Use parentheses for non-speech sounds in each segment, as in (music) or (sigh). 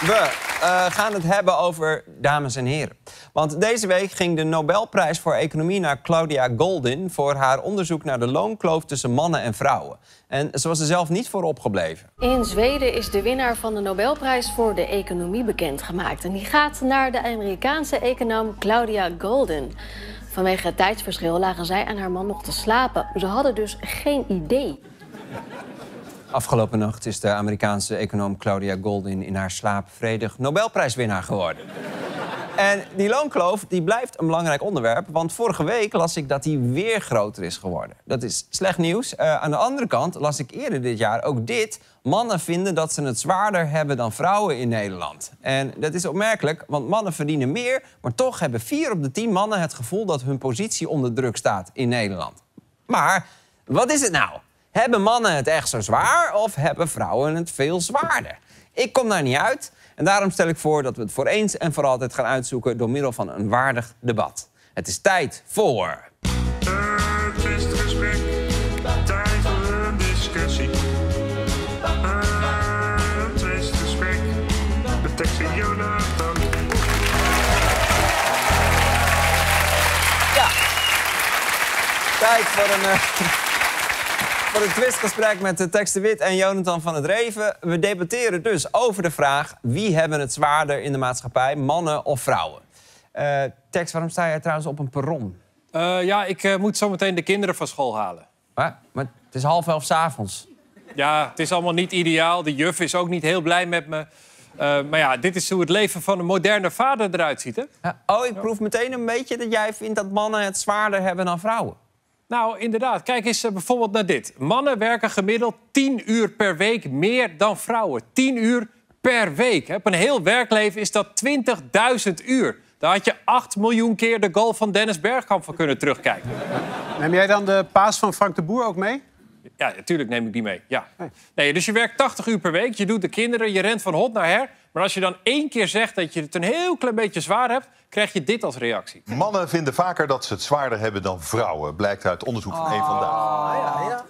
We uh, gaan het hebben over dames en heren. Want deze week ging de Nobelprijs voor Economie naar Claudia Goldin... voor haar onderzoek naar de loonkloof tussen mannen en vrouwen. En ze was er zelf niet voor opgebleven. In Zweden is de winnaar van de Nobelprijs voor de Economie bekendgemaakt. En die gaat naar de Amerikaanse econoom Claudia Goldin. Vanwege het tijdsverschil lagen zij en haar man nog te slapen. Ze hadden dus geen idee. Afgelopen nacht is de Amerikaanse econoom Claudia Goldin in haar slaap vredig Nobelprijswinnaar geworden. En die loonkloof die blijft een belangrijk onderwerp, want vorige week las ik dat die weer groter is geworden. Dat is slecht nieuws. Uh, aan de andere kant las ik eerder dit jaar ook dit. Mannen vinden dat ze het zwaarder hebben dan vrouwen in Nederland. En dat is opmerkelijk, want mannen verdienen meer, maar toch hebben vier op de tien mannen het gevoel dat hun positie onder druk staat in Nederland. Maar wat is het nou? Hebben mannen het echt zo zwaar of hebben vrouwen het veel zwaarder? Ik kom daar niet uit en daarom stel ik voor dat we het voor eens en voor altijd gaan uitzoeken door middel van een waardig debat. Het is tijd voor. Een twistgesprek, tijd voor een discussie. Een twistgesprek, met tekst Jonathan. Ja, tijd voor een. Uh voor een twistgesprek met de Tex Wit en Jonathan van het Reven. We debatteren dus over de vraag... wie hebben het zwaarder in de maatschappij, mannen of vrouwen? Uh, Tex, waarom sta jij trouwens op een perron? Uh, ja, ik uh, moet zometeen de kinderen van school halen. Maar, maar het is half elf s'avonds. Ja, het is allemaal niet ideaal. De juf is ook niet heel blij met me. maar ja, dit is hoe het leven van een moderne vader eruit ziet, hè? oh, ik proef meteen een beetje dat jij vindt dat mannen het zwaarder hebben dan vrouwen. Nou, inderdaad. Kijk eens eh, bijvoorbeeld naar dit. Mannen werken gemiddeld 10 uur per week meer dan vrouwen. 10 uur per week. Op een heel werkleven is dat 20.000 uur. Daar had je 8 miljoen keer de goal van Dennis Bergkamp van kunnen terugkijken. Neem jij dan de paas van Frank de Boer ook mee? Ja, natuurlijk neem ik die mee. Ja. Nee, dus je werkt 80 uur per week, je doet de kinderen, je rent van hot naar her. Maar als je dan één keer zegt dat je het een heel klein beetje zwaar hebt... krijg je dit als reactie. Mannen vinden vaker dat ze het zwaarder hebben dan vrouwen. Blijkt uit onderzoek van één vandaag. Oh, ja, ja.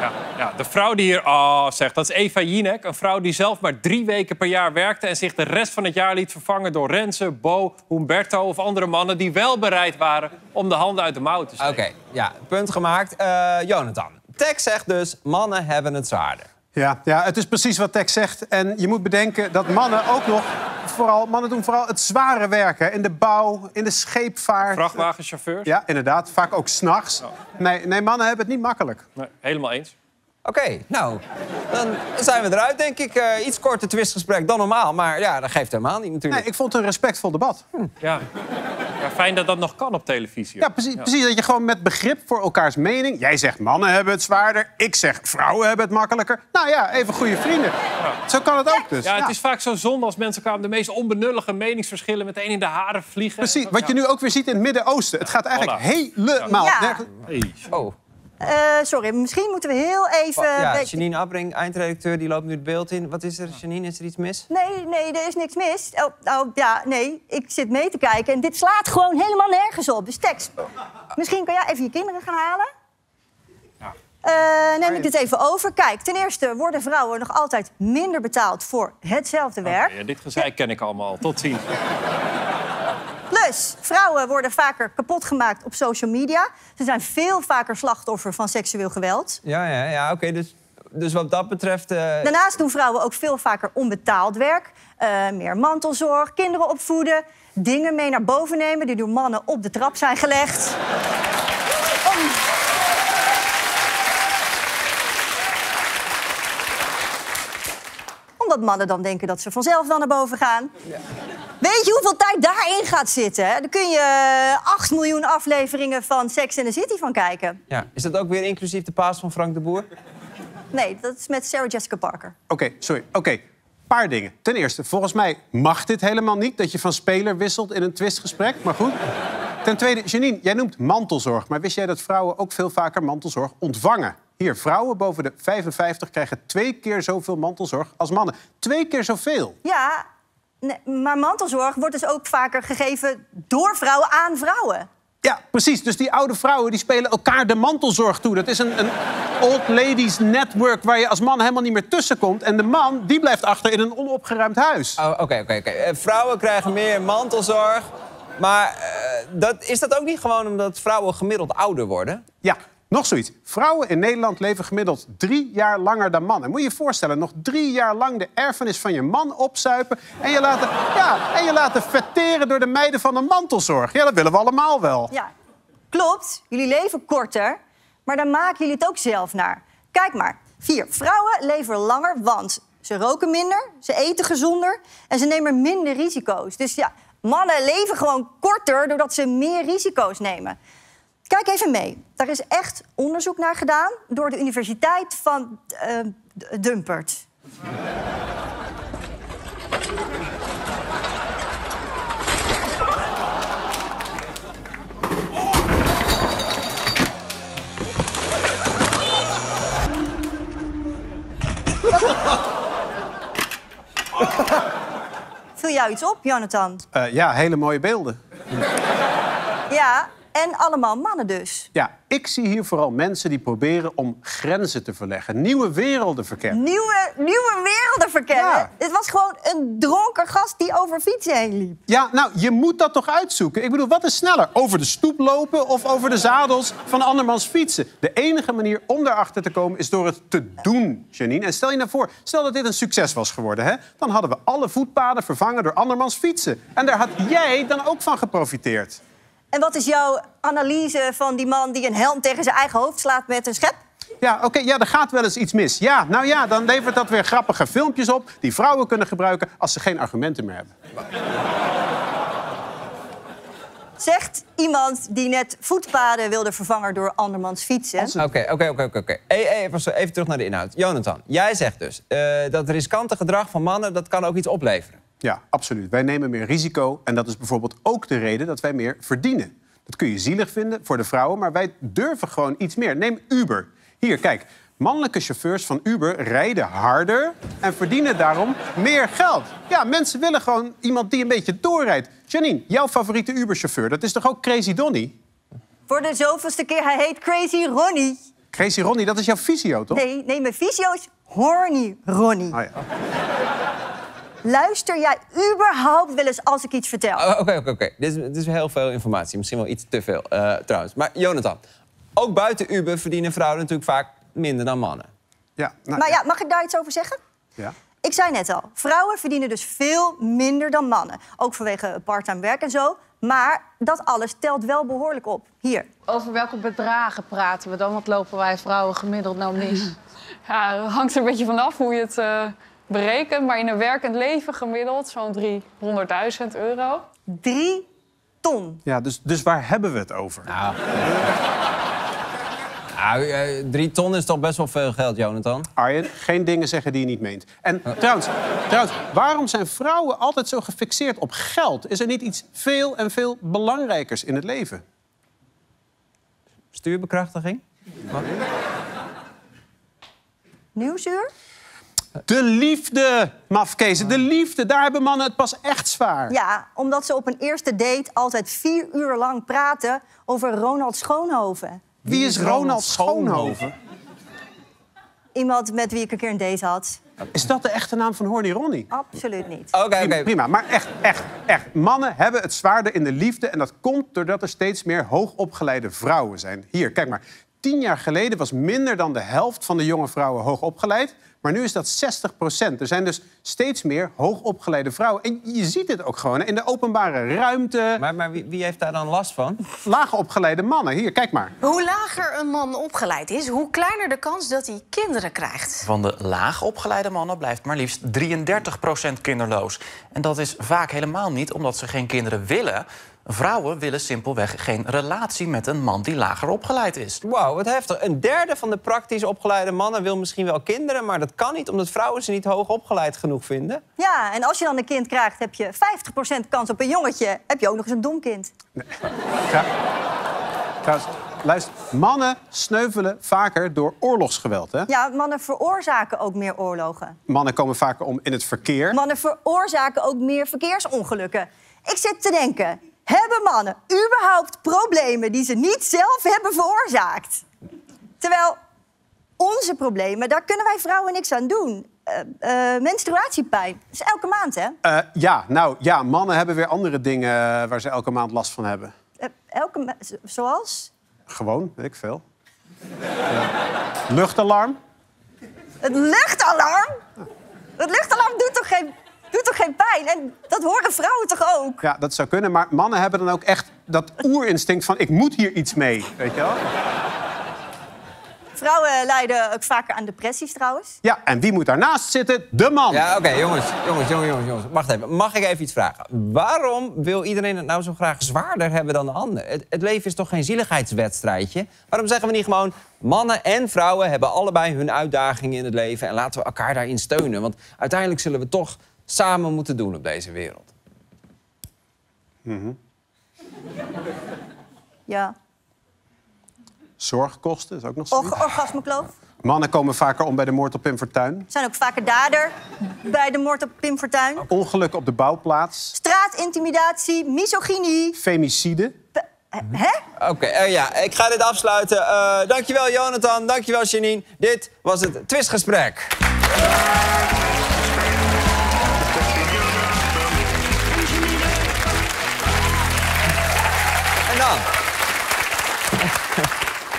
Ja, ja, de vrouw die hier oh, zegt, dat is Eva Jinek. Een vrouw die zelf maar drie weken per jaar werkte... en zich de rest van het jaar liet vervangen door Renze, Bo, Humberto... of andere mannen die wel bereid waren om de handen uit de mouw te steken. Oké, ja, punt gemaakt. Uh, Jonathan, Tex zegt dus, mannen hebben het zwaarder. Ja, ja, het is precies wat Tex zegt. En je moet bedenken dat mannen ook nog... Vooral, mannen doen vooral het zware werken. In de bouw, in de scheepvaart. Vrachtwagenchauffeurs? Ja, inderdaad. Vaak ook s'nachts. Oh. Nee, nee, mannen hebben het niet makkelijk. Nee, helemaal eens. Oké, nou, dan zijn we eruit, denk ik. Uh, iets korter twistgesprek dan normaal, maar ja, dat geeft helemaal niet natuurlijk. Nee, ik vond het een respectvol debat. Hm. Ja. Fijn dat dat nog kan op televisie. Ja precies, precies, dat je gewoon met begrip voor elkaars mening... Jij zegt mannen hebben het zwaarder, ik zeg vrouwen hebben het makkelijker. Nou ja, even goede vrienden. Ja. Zo kan het ook dus. Ja, het is vaak zo zonde als mensen elkaar de meest onbenullige meningsverschillen... meteen in de haren vliegen. Precies, wat je nu ook weer ziet in het Midden-Oosten. Het gaat eigenlijk helemaal... Ja. Hey. Oh. Uh, sorry, misschien moeten we heel even... Oh, ja, Janine Abring, eindredacteur, die loopt nu het beeld in. Wat is er, Janine? Is er iets mis? Nee, nee, er is niks mis. Oh, oh, ja, nee, ik zit mee te kijken en dit slaat gewoon helemaal nergens op. Dus tekst. Misschien kan jij even je kinderen gaan halen? Ja. Uh, neem ik dit even over. Kijk, ten eerste worden vrouwen nog altijd minder betaald voor hetzelfde werk. ja, dit gezeik ken ik allemaal. Tot ziens. Plus, vrouwen worden vaker kapot gemaakt op social media. Ze zijn veel vaker slachtoffer van seksueel geweld. Ja, ja, ja oké. dus, dus wat dat betreft... Uh... Daarnaast doen vrouwen ook veel vaker onbetaald werk. Uh, meer mantelzorg, kinderen opvoeden, dingen mee naar boven nemen... die door mannen op de trap zijn gelegd. Om... Omdat mannen dan denken dat ze vanzelf dan naar boven gaan. Ja. Weet je hoeveel tijd daarin gaat zitten? Hè? Daar kun je 8 miljoen afleveringen van Sex and the City van kijken. Ja. Is dat ook weer inclusief de paas van Frank de Boer? Nee, dat is met Sarah Jessica Parker. Oké, sorry. Oké, paar dingen. Ten eerste, volgens mij mag dit helemaal niet... dat je van speler wisselt in een twistgesprek, maar goed. Ten tweede, Janine, jij noemt mantelzorg. Maar wist jij dat vrouwen ook veel vaker mantelzorg ontvangen? Hier, vrouwen boven de 55 krijgen twee keer zoveel mantelzorg als mannen. Twee keer zoveel. Ja, Nee, maar mantelzorg wordt dus ook vaker gegeven door vrouwen aan vrouwen. Ja, precies. Dus die oude vrouwen die spelen elkaar de mantelzorg toe. Dat is een, een old ladies network waar je als man helemaal niet meer tussenkomt. En de man die blijft achter in een onopgeruimd huis. Oh, Oké, oké, oké. Eh, Vrouwen krijgen meer mantelzorg. Maar eh, dat, is dat ook niet gewoon omdat vrouwen gemiddeld ouder worden? Ja, nog zoiets. Vrouwen in Nederland leven gemiddeld drie jaar langer dan mannen. Moet je je voorstellen, nog drie jaar lang de erfenis van je man opzuipen... en je laten, ja, en je laten vetteren door de meiden van de mantelzorg. Ja, dat willen we allemaal wel. Ja, klopt. Jullie leven korter, maar daar maken jullie het ook zelf naar. Kijk maar. Vier. Vrouwen leven langer, want ze roken minder, ze eten gezonder en ze nemen minder risico's. Dus ja, mannen leven gewoon korter doordat ze meer risico's nemen. Kijk even mee. Daar is echt onderzoek naar gedaan door de Universiteit van D- Dumpert. Viel jou iets op, Jonathan? Eh, ja, hele mooie beelden. Ja, en allemaal mannen dus. Ja, ik zie hier vooral mensen die proberen om grenzen te verleggen. Nieuwe werelden verkennen. Nieuwe, nieuwe werelden verkennen. Ja. Het was gewoon een dronken gast die over fietsen heen liep. Ja, nou, je moet dat toch uitzoeken? Ik bedoel, wat is sneller? Over de stoep lopen of over de zadels van andermans fietsen? De enige manier om daarachter te komen is door het te doen, Janine. En stel je nou voor, stel dat dit een succes was geworden, hè? Dan hadden we alle voetpaden vervangen door andermans fietsen. En daar had jij dan ook van geprofiteerd. En wat is jouw analyse van die man die een helm tegen zijn eigen hoofd slaat met een schep? Ja, oké, ja, er gaat wel eens iets mis. Ja, nou ja, dan levert dat weer grappige filmpjes op... die vrouwen kunnen gebruiken als ze geen argumenten meer hebben. Zegt iemand die net voetpaden wilde vervangen door andermans fietsen. Oké, oké, oké, oké, even terug naar de inhoud. Jonathan, jij zegt dus eh, dat riskante gedrag van mannen... dat kan ook iets opleveren. Ja, absoluut. Wij nemen meer risico. En dat is bijvoorbeeld ook de reden dat wij meer verdienen. Dat kun je zielig vinden voor de vrouwen, maar wij durven gewoon iets meer. Neem Uber. Hier, kijk. Mannelijke chauffeurs van Uber rijden harder en verdienen daarom meer geld. Ja, mensen willen gewoon iemand die een beetje doorrijdt. Janine, jouw favoriete Uber-chauffeur, dat is toch ook Crazy Donny? Voor de zoveelste keer, hij heet Crazy Ronnie. Crazy Ronnie, dat is jouw visio, toch? Nee, nee, mijn visio is Horny Ronnie. Oh, ja. Luister jij überhaupt wel eens als ik iets vertel? Oh, Oké, oké, oké. Dit, is- dit is heel veel informatie. Misschien wel iets te veel, eh, trouwens. Maar Jonathan, ook buiten Uber verdienen vrouwen natuurlijk vaak minder dan mannen. Ja, nou, Maar ja, mag ik daar iets over zeggen? ja. Ik zei net al, vrouwen verdienen dus veel minder dan mannen. Ook vanwege parttime werk en zo. Maar dat alles telt wel behoorlijk op. Hier. Over welke bedragen praten we dan? Wat lopen wij vrouwen gemiddeld nou mis? (laughs) Ja, het hangt er een beetje vanaf hoe je het eh, berekent. Maar in een werkend leven gemiddeld zo'n 300.000 euro. Drie ton. ja dus, dus waar hebben we het over? Nou, eh, drie ton is toch best wel veel geld, Jonathan? Arjen, geen dingen zeggen die je niet meent. En trouwens, trouwens, waarom zijn vrouwen altijd zo gefixeerd op geld? Is er niet iets veel en veel belangrijkers in het leven? Stuurbekrachtiging? Nieuwsuur? De liefde, mafkezen, de liefde. Daar hebben mannen het pas echt zwaar. Ja, omdat ze op een eerste date altijd vier uur lang praten over Ronald Schoonhoven. Wie is Ronald Schoonhoven? Iemand met wie ik een keer een date had. Is dat de echte naam van Horny Ronnie? Absoluut niet. Oké, oké. Prima, maar echt, echt, echt. Mannen hebben het zwaarder in de liefde. En dat komt doordat er steeds meer hoogopgeleide vrouwen zijn. Hier, kijk maar. Tien jaar geleden was minder dan de helft van de jonge vrouwen hoogopgeleid. Maar nu is dat 60 procent. Er zijn dus steeds meer hoogopgeleide vrouwen. En je ziet dit ook gewoon hè, in de openbare ruimte. Maar, maar wie, wie heeft daar dan last van? Lage opgeleide mannen. Hier, kijk maar. Hoe lager een man opgeleid is, hoe kleiner de kans dat hij kinderen krijgt. Van de laag opgeleide mannen blijft maar liefst 33% kinderloos. En dat is vaak helemaal niet omdat ze geen kinderen willen. Vrouwen willen simpelweg geen relatie met een man die lager opgeleid is. Wauw, wat heftig. Een derde van de praktisch opgeleide mannen wil misschien wel kinderen... maar dat kan niet omdat vrouwen ze niet hoog opgeleid genoeg vinden. Ja, en als je dan een kind krijgt, heb je 50% kans op een jongetje. Heb je ook nog eens een dom kind. Ja. Trouwens, luister. Mannen sneuvelen vaker door oorlogsgeweld. Hè? Ja, mannen veroorzaken ook meer oorlogen. Mannen komen vaker om in het verkeer. Mannen veroorzaken ook meer verkeersongelukken. Ik zit te denken, Hebben mannen überhaupt problemen die ze niet zelf hebben veroorzaakt? Terwijl onze problemen, daar kunnen wij vrouwen niks aan doen. Eh, eh, menstruatiepijn, dat is elke maand, hè? Eh, ja, nou ja, mannen hebben weer andere dingen waar ze elke maand last van hebben. Elke ma- z- zoals? Gewoon, weet ik veel. Luchtalarm. Het luchtalarm? Het luchtalarm doet toch geen, doet toch geen pijn? En dat horen vrouwen toch ook? Ja, dat zou kunnen. Maar mannen hebben dan ook echt dat oerinstinct van... ik moet hier iets mee, weet je wel? Vrouwen lijden ook vaker aan depressies trouwens. Ja, en wie moet daarnaast zitten? De man. Ja, oké, jongens, jongens, jongens, jongens, jongens. Wacht even. Mag ik even iets vragen? Waarom wil iedereen het nou zo graag zwaarder hebben dan de ander? Het, het leven is toch geen zieligheidswedstrijdje? Waarom zeggen we niet gewoon... mannen en vrouwen hebben allebei hun uitdagingen in het leven... en laten we elkaar daarin steunen? Want uiteindelijk zullen we toch samen moeten doen op deze wereld. Mhm. Ja. Zorgkosten is ook nog zoiets. Or orgasmekloof. Mannen komen vaker om bij de moord op Pim Fortuyn. Zijn ook vaker dader bij de moord op Pim Fortuyn. Ongeluk op de bouwplaats. Straatintimidatie, misogynie. Femicide. Hè? Oké, eh, ja, ik ga dit afsluiten. Eh, dankjewel, Jonathan. Dankjewel, Janine. Dit was het twistgesprek.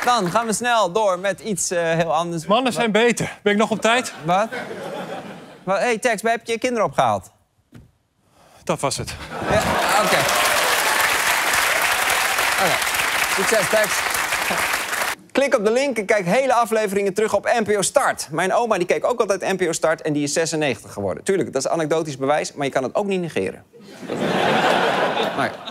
Dan? Gaan we snel door met iets eh, heel anders. Mannen zijn beter. Ben ik nog op tijd? Wat? Hé, hey, Tex, waar heb je je kinderen opgehaald? Dat was het. Ja, oké. Oké. Succes, Tex. Klik op de link en kijk hele afleveringen terug op NPO Start. Mijn oma die keek ook altijd NPO Start en die is 96 geworden. Tuurlijk, dat is anekdotisch bewijs, maar je kan het ook niet negeren. (laughs) Maar